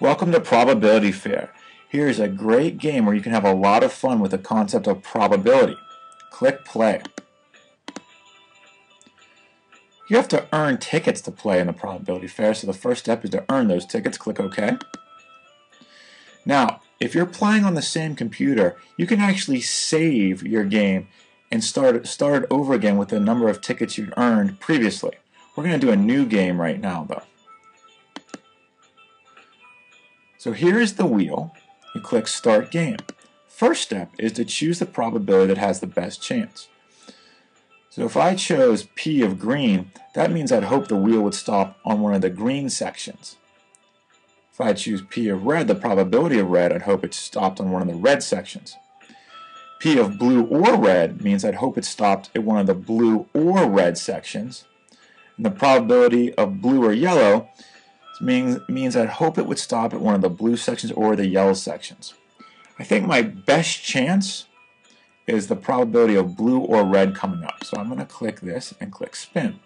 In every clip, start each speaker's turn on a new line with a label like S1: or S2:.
S1: Welcome to Probability Fair. Here's a great game where you can have a lot of fun with the concept of probability. Click play. You have to earn tickets to play in the Probability Fair, so the first step is to earn those tickets. Click OK. Now, if you're playing on the same computer, you can actually save your game and start, start over again with the number of tickets you earned previously. We're going to do a new game right now, though. So here is the wheel. You click Start Game. First step is to choose the probability that has the best chance. So if I chose P of green, that means I'd hope the wheel would stop on one of the green sections. If I choose P of red, the probability of red, I'd hope it stopped on one of the red sections. P of blue or red means I'd hope it stopped at one of the blue or red sections. And the probability of blue or yellow means, means I'd hope it would stop at one of the blue sections or the yellow sections. I think my best chance is the probability of blue or red coming up. So I'm going to click this and click spin.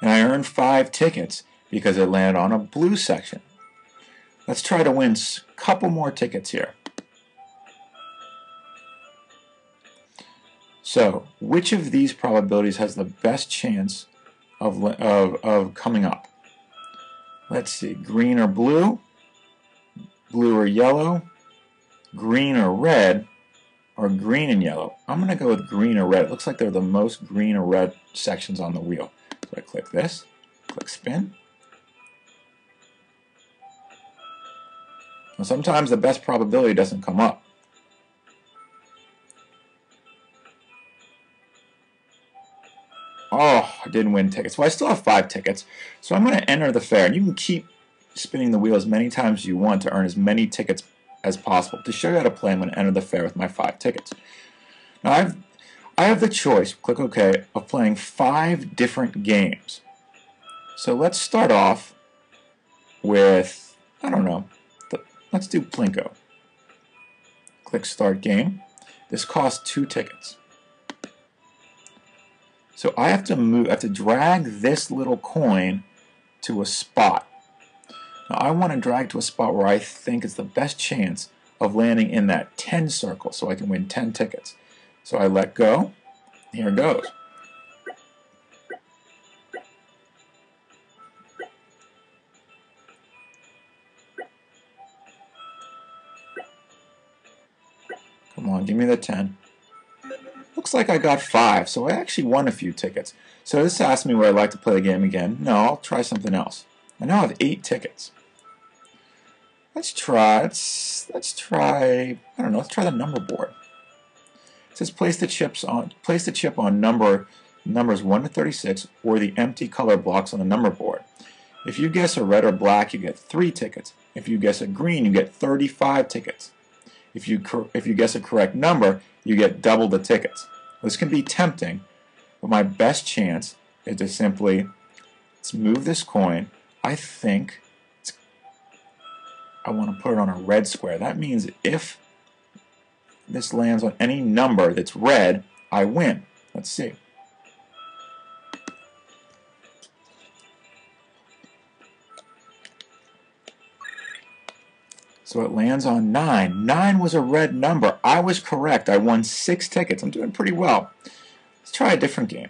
S1: And I earned five tickets because it landed on a blue section. Let's try to win a couple more tickets here. So, which of these probabilities has the best chance of, of, of coming up? Let's see, green or blue, blue or yellow, green or red, or green and yellow. I'm going to go with green or red. It looks like they're the most green or red sections on the wheel. So I click this, click spin. Now sometimes the best probability doesn't come up. Oh, I didn't win tickets. Well, I still have five tickets, so I'm going to enter the fair. And you can keep spinning the wheel as many times as you want to earn as many tickets as possible. To show you how to play, I'm going to enter the fair with my five tickets. Now, I've, I have the choice, click OK, of playing five different games. So let's start off with, I don't know, Let's do Plinko. Click Start Game. This costs two tickets. So I have to move, I have to drag this little coin to a spot. Now I want to drag to a spot where I think it's the best chance of landing in that 10 circle so I can win 10 tickets. So I let go. Here it goes. Come on, give me the 10. Looks like I got 5, so I actually won a few tickets. So this asks me would I like to play the game again. No, I'll try something else. I now have 8 tickets. Let's try, let's, let's try, I don't know, let's try the number board. It says place the chips on, place the chip on number numbers 1 to 36 or the empty color blocks on the number board. If you guess a red or black, you get 3 tickets. If you guess a green, you get 35 tickets. If you, if you guess a correct number, you get double the tickets. This can be tempting, but my best chance is to simply let's move this coin. I think I want to put it on a red square. That means if this lands on any number that's red, I win. Let's see. So it lands on 9. 9 was a red number. I was correct. I won 6 tickets. I'm doing pretty well. Let's try a different game.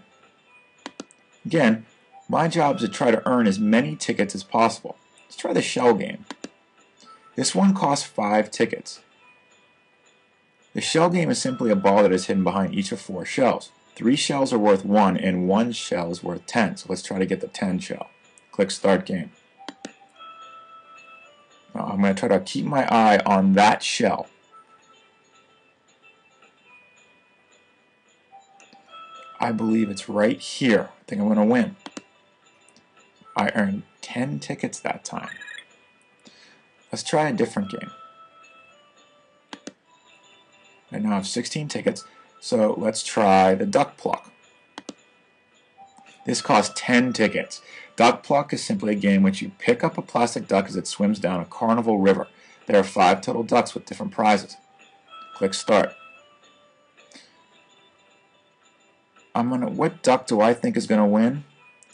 S1: Again, my job is to try to earn as many tickets as possible. Let's try the shell game. This one costs 5 tickets. The shell game is simply a ball that is hidden behind each of 4 shells. 3 shells are worth 1 and 1 shell is worth 10. So let's try to get the 10 shell. Click Start Game. I'm going to try to keep my eye on that shell. I believe it's right here. I think I'm going to win. I earned 10 tickets that time. Let's try a different game. I now have 16 tickets, so let's try the duck pluck. This costs 10 tickets. Duck Pluck is simply a game in which you pick up a plastic duck as it swims down a carnival river. There are five total ducks with different prizes. Click Start. I'm gonna. What duck do I think is gonna win?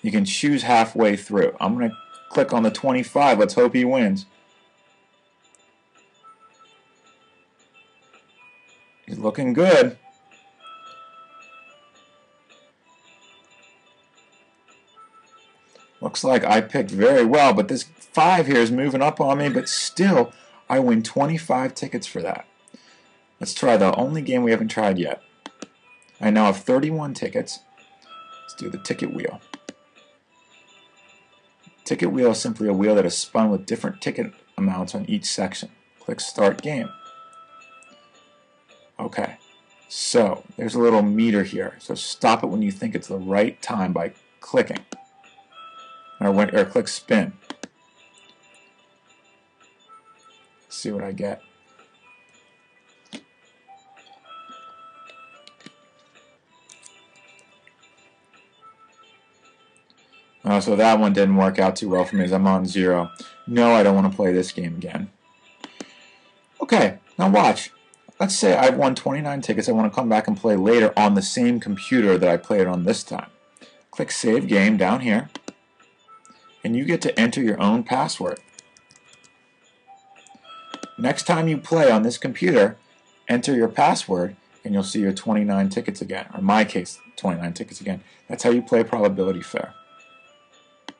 S1: You can choose halfway through. I'm gonna click on the 25. Let's hope he wins. He's looking good. Looks like I picked very well, but this 5 here is moving up on me, but still, I win 25 tickets for that. Let's try the only game we haven't tried yet. I now have 31 tickets. Let's do the ticket wheel. Ticket wheel is simply a wheel that is spun with different ticket amounts on each section. Click Start Game. Okay, so there's a little meter here. So stop it when you think it's the right time by clicking or, when, or click spin. See what I get. Uh, so that one didn't work out too well for me as I'm on zero. No, I don't want to play this game again. Okay, now watch. Let's say I've won 29 tickets. I want to come back and play later on the same computer that I played on this time. Click Save Game down here and you get to enter your own password. Next time you play on this computer, enter your password and you'll see your 29 tickets again, or in my case, 29 tickets again. That's how you play probability fair.